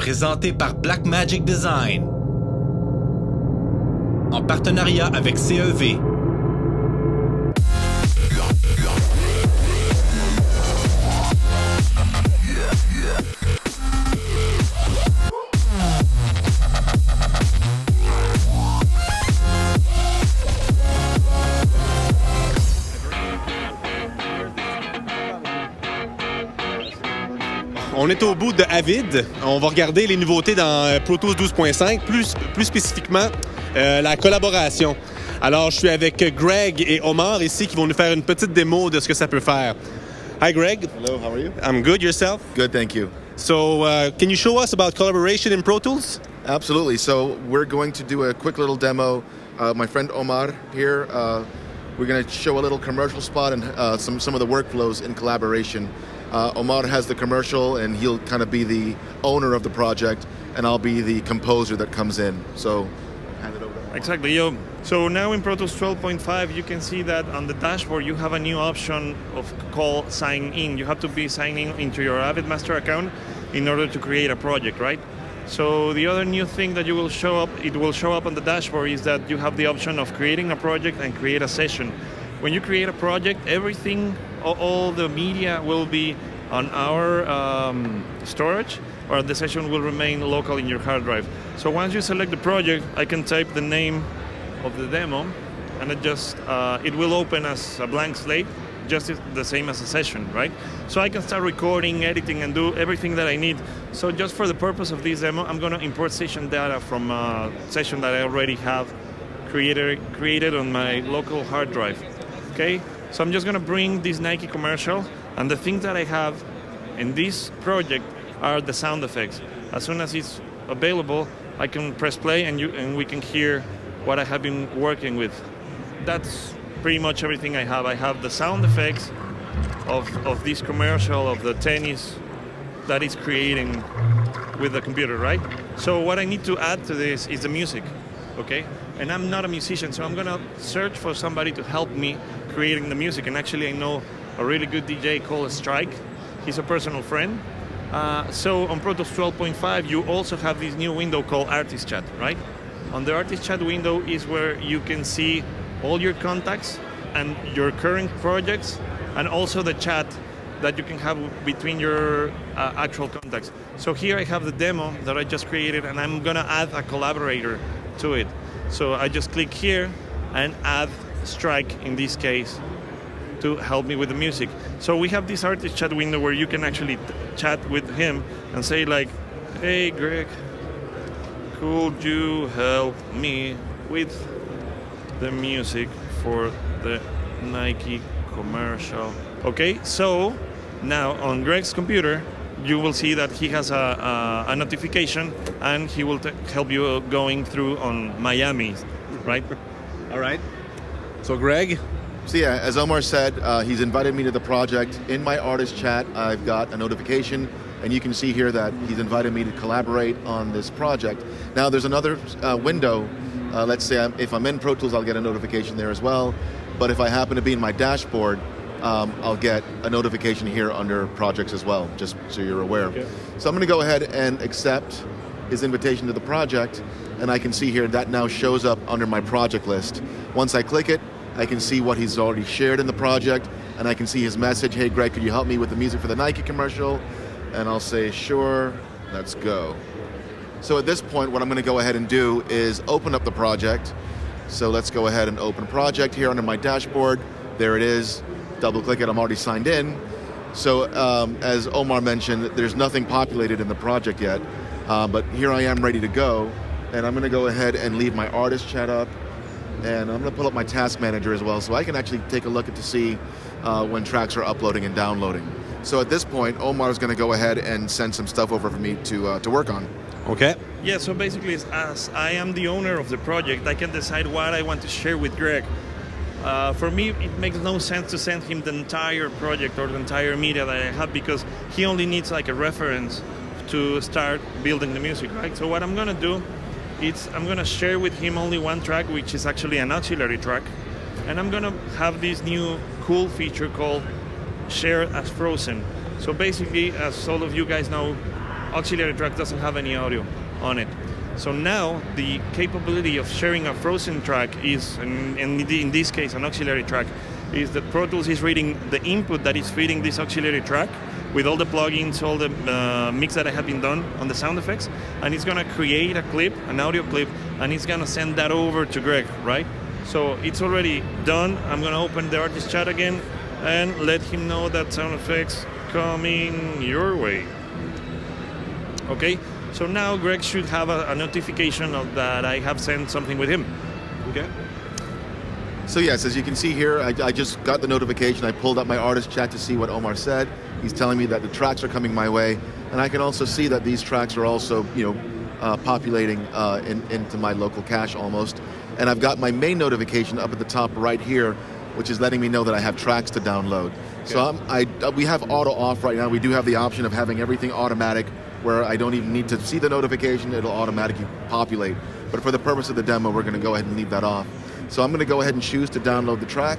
présenté par Blackmagic Design. En partenariat avec CEV. On est au bout de Avid. On va regarder les nouveautés dans Pro Tools 12.5, plus, plus spécifiquement euh, la collaboration. Alors, je suis avec Greg et Omar ici qui vont nous faire une petite démo de ce que ça peut faire. Hi, Greg. Hello, how are you? I'm good. Yourself? Good, thank you. So, uh, can you show us about collaboration in Pro Tools? Absolutely. So we're going to do a quick little demo. Uh, my friend Omar here, uh, we're going to show a little commercial spot and uh, some some of the workflows in collaboration. Uh, Omar has the commercial, and he'll kind of be the owner of the project, and I'll be the composer that comes in. So, hand it over. Exactly, yo. So now in Pro Tools 12.5, you can see that on the dashboard you have a new option of call sign in. You have to be signing into your Avid Master account in order to create a project, right? So the other new thing that you will show up, it will show up on the dashboard is that you have the option of creating a project and create a session. When you create a project, everything, all, the media will be on our um, storage, or the session will remain local in your hard drive. So once you select the project, I can type the name of the demo, and it just uh, it will open as a blank slate, just the same as a session, right? So I can start recording, editing, and do everything that I need. So just for the purpose of this demo, I'm going to import session data from a session that I already have created created on my local hard drive. Okay, so I'm just going to bring this Nike commercial, and the things that I have in this project are the sound effects. As soon as it's available, I can press play and you and we can hear what I have been working with. That's pretty much everything I have. I have the sound effects of, of this commercial of the tennis that is creating with the computer, right? So what I need to add to this is the music, okay? And I'm not a musician, so I'm gonna search for somebody to help me creating the music. And actually, I know a really good DJ called Strike. He's a personal friend. Uh, so on Pro Tools 12.5, you also have this new window called Artist Chat, right? On the Artist Chat window is where you can see all your contacts and your current projects, and also the chat that you can have between your uh, actual contacts. So here I have the demo that I just created, and I'm gonna add a collaborator to it. So I just click here and add Strike in this case to help me with the music. So we have this artist chat window where you can actually chat with him and say like, "Hey Greg, could you help me with the music for the Nike commercial?" Okay, so now on Greg's computer, you will see that he has a, a, a notification and he will t- help you going through on Miami, right? All right. So, Greg, So yeah, as Omar said, uh, he's invited me to the project. In my artist chat, I've got a notification, and you can see here that he's invited me to collaborate on this project. Now there's another uh, window. Uh, let's say I'm, if I'm in Pro Tools, I'll get a notification there as well. But if I happen to be in my dashboard, um, I'll get a notification here under projects as well, just so you're aware. So I'm going to go ahead and accept his invitation to the project, and I can see here that now shows up under my project list. Once I click it, I can see what he's already shared in the project, and I can see his message, hey Greg, could you help me with the music for the Nike commercial? And I'll say, sure, let's go. So at this point, what I'm gonna go ahead and do is open up the project. So let's go ahead and open project here under my dashboard. There it is. Double click it, I'm already signed in. So um, as Omar mentioned, there's nothing populated in the project yet, uh, but here I am ready to go. And I'm gonna go ahead and leave my artist chat up and I'm going to pull up my task manager as well so I can actually take a look at to see uh, when tracks are uploading and downloading. So at this point, Omar is going to go ahead and send some stuff over for me to uh, to work on. okay. Yeah, so basically, as I am the owner of the project, I can decide what I want to share with Greg. Uh, for me, it makes no sense to send him the entire project or the entire media that I have because he only needs like a reference to start building the music, right? So what I'm gonna do is I'm gonna share with him only one track, which is actually an auxiliary track, and I'm gonna have this new cool feature called Share as Frozen. So basically, as all of you guys know, auxiliary track doesn't have any audio on it. So now the capability of sharing a frozen track is, and in, this case, an auxiliary track, is that Pro Tools is reading the input that is feeding this auxiliary track with all the plugins, all the uh, mix that I have been done on the sound effects, and it's gonna create a clip, an audio clip, and it's gonna send that over to Greg, right? So it's already done. I'm gonna open the artist chat again and let him know that sound effects coming your way. Okay, so now Greg should have a, a notification of that I have sent something with him. Okay. So yes, as you can see here, I, I, just got the notification. I pulled up my artist chat to see what Omar said. He's telling me that the tracks are coming my way, and I can also see that these tracks are also, you know, uh, populating uh, in, into my local cache almost. And I've got my main notification up at the top right here, which is letting me know that I have tracks to download. Okay. So I'm, I, we have auto off right now. We do have the option of having everything automatic, where I don't even need to see the notification; it'll automatically populate. But for the purpose of the demo, we're going to go ahead and leave that off. So I'm going to go ahead and choose to download the track.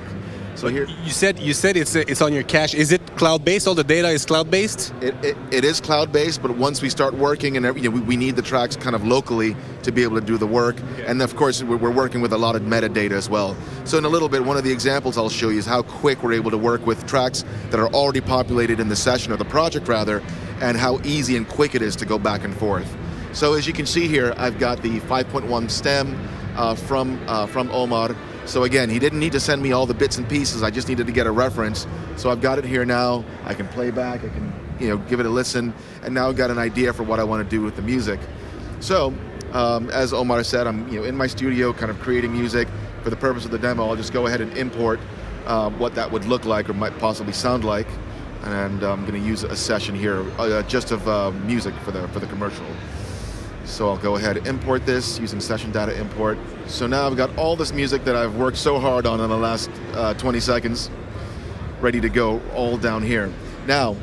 So here, you said you said it's it's on your cache. Is it cloud based? All the data is cloud based. It, it, it is cloud based, but once we start working and you know, we, we need the tracks kind of locally to be able to do the work. Okay. And of course, we're, we're working with a lot of metadata as well. So in a little bit, one of the examples I'll show you is how quick we're able to work with tracks that are already populated in the session or the project rather, and how easy and quick it is to go back and forth. So as you can see here, I've got the 5.1 stem uh, from uh, from Omar. So again, he didn't need to send me all the bits and pieces. I just needed to get a reference. So I've got it here now. I can play back. I can, you know, give it a listen, and now I've got an idea for what I want to do with the music. So, um, as Omar said, I'm, you know, in my studio, kind of creating music for the purpose of the demo. I'll just go ahead and import uh, what that would look like or might possibly sound like, and I'm going to use a session here uh, just of uh, music for the for the commercial. So I'll go ahead and import this using session data import. So now I've got all this music that I've worked so hard on in the last uh, 20 seconds ready to go all down here. Now,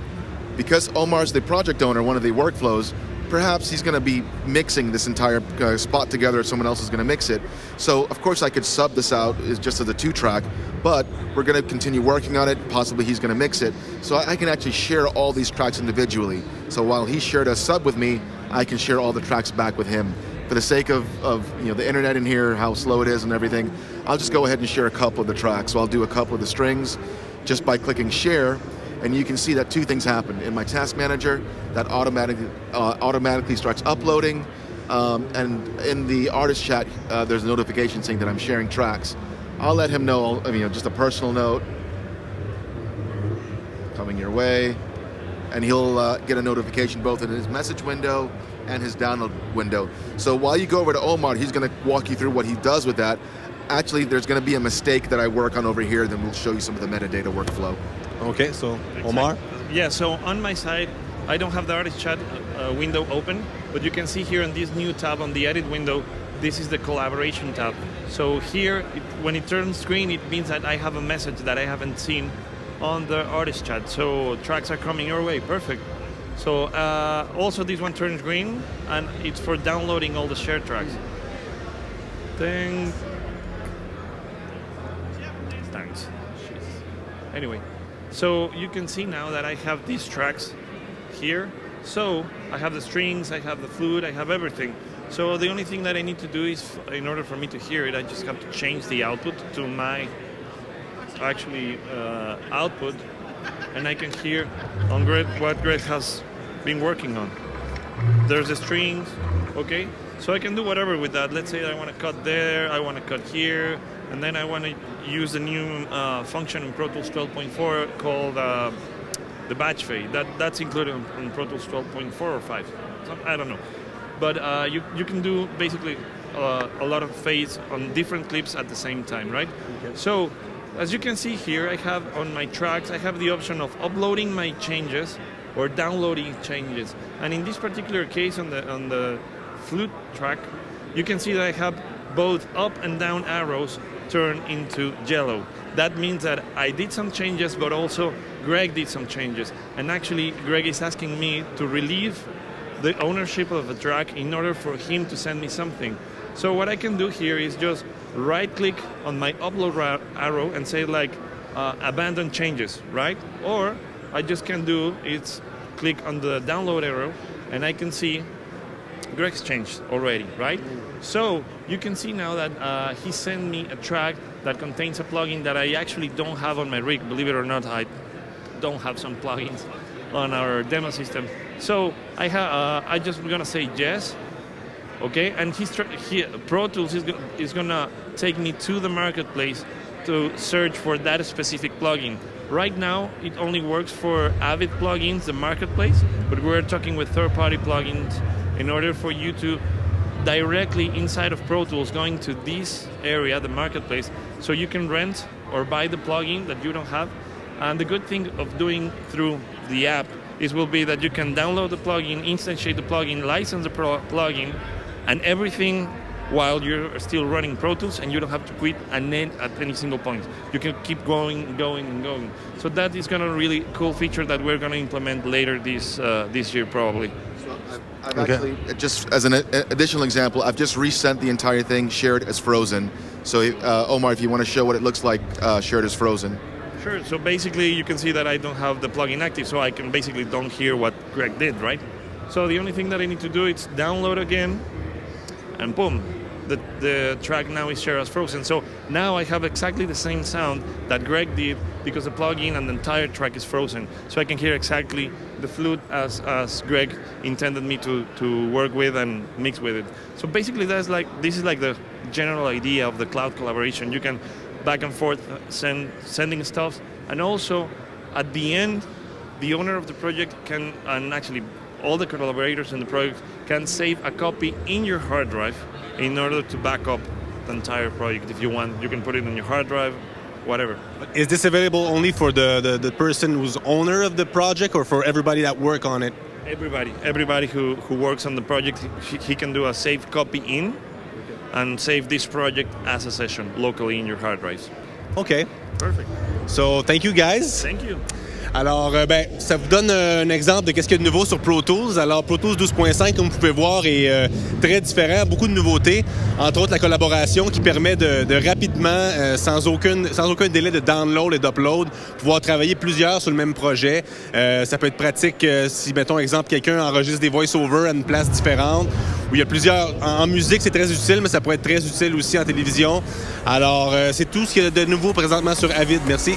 because Omar's the project owner, one of the workflows, perhaps he's going to be mixing this entire uh, spot together, someone else is going to mix it. So, of course, I could sub this out just as a two track, but we're going to continue working on it. Possibly he's going to mix it. So, I can actually share all these tracks individually. So, while he shared a sub with me, I can share all the tracks back with him. For the sake of, of you know the internet in here, how slow it is and everything, I'll just go ahead and share a couple of the tracks. So I'll do a couple of the strings just by clicking share, and you can see that two things happen. In my task manager, that automatically, uh, automatically starts uploading, um, and in the artist chat, uh, there's a notification saying that I'm sharing tracks. I'll let him know, I mean, just a personal note coming your way and he'll uh, get a notification both in his message window and his download window. So while you go over to Omar, he's going to walk you through what he does with that. Actually, there's going to be a mistake that I work on over here, then we'll show you some of the metadata workflow. Okay, so Omar? Yeah, so on my side, I don't have the artist chat uh, window open, but you can see here in this new tab on the edit window, this is the collaboration tab. So here, it, when it turns green, it means that I have a message that I haven't seen on the artist chat. So tracks are coming your way. Perfect. So uh, also this one turns green, and it's for downloading all the shared tracks. Thanks. Thanks. Anyway, so you can see now that I have these tracks here. So I have the strings, I have the flute, I have everything. So the only thing that I need to do is, in order for me to hear it, I just have to change the output to my actually uh, output, and I can hear on Greg what Greg has been working on. There's the strings, okay? So I can do whatever with that. Let's say I want to cut there, I want to cut here, and then I want to use a new uh, function in Pro Tools 12.4 called uh, the batch fade. That, that's included in, Pro Tools 12.4 or 5. I don't know. But uh, you, you can do basically uh, a lot of fades on different clips at the same time, right? Okay. So as you can see here, I have on my tracks, I have the option of uploading my changes or downloading changes. And in this particular case on the, on the flute track, you can see that I have both up and down arrows turn into yellow. That means that I did some changes, but also Greg did some changes. And actually, Greg is asking me to relieve the ownership of a track in order for him to send me something. So what I can do here is just right click on my upload arrow and say like uh, abandon changes, right? Or I just can do is click on the download arrow and I can see Greg's changed already, right? So you can see now that uh, he sent me a track that contains a plugin that I actually don't have on my rig. Believe it or not, I don't have some plugins on our demo system. So I have, uh, I just gonna say yes, okay? And he's tr- he, Pro Tools is, go- is gonna take me to the marketplace to search for that specific plugin. Right now, it only works for Avid plugins, the marketplace, but we're talking with third-party plugins in order for you to directly inside of Pro Tools going to this area, the marketplace, so you can rent or buy the plugin that you don't have. And the good thing of doing through the app is will be that you can download the plugin, instantiate the plugin, license the plugin, and everything while you're still running Pro Tools and you don't have to quit and end at any single point. You can keep going, going, and going. So that is going to really cool feature that we're going to implement later this uh, this year probably. So I've, I've Okay. actually, just as an additional example, I've just resent the entire thing shared as frozen. So, uh, Omar, if you want to show what it looks like uh, shared as frozen. Sure. So basically, you can see that I don't have the plugin active, so I can basically don't hear what Greg did, right? So the only thing that I need to do is download again, and boom, the, the track now is shared as frozen. So now I have exactly the same sound that Greg did because the plugin and the entire track is frozen. So I can hear exactly the flute as, as Greg intended me to, to work with and mix with it. So basically, that's like this is like the general idea of the cloud collaboration. You can back and forth uh, send sending stuff, and also at the end, the owner of the project can and actually all the collaborators in the project can save a copy in your hard drive in order to back up the entire project if you want. You can put it on your hard drive, whatever. Is this available only for the, the, the person who's owner of the project or for everybody that work on it? Everybody, everybody who, who works on the project, he, he can do a save copy in and save this project as a session locally in your hard drives. OK. Perfect. So, thank you guys. Thank you. Alors, euh, ben, ça vous donne euh, un exemple de qu'est-ce qu'il y a de nouveau sur Pro Tools. Alors, Pro Tools 12.5, comme vous pouvez voir, est euh, très différent. Beaucoup de nouveautés, entre autres la collaboration qui permet de, de rapidement, sans, sans aucun délai de download et d'upload, pouvoir travailler plusieurs sur le même projet. Ça peut être pratique si, mettons, exemple, quelqu'un enregistre des voice-over à une place différente, où il y a plusieurs... En, en musique, c'est très utile, mais ça pourrait être très utile aussi en télévision. Alors, c'est tout ce qu'il y a de nouveau présentement sur Avid. Merci.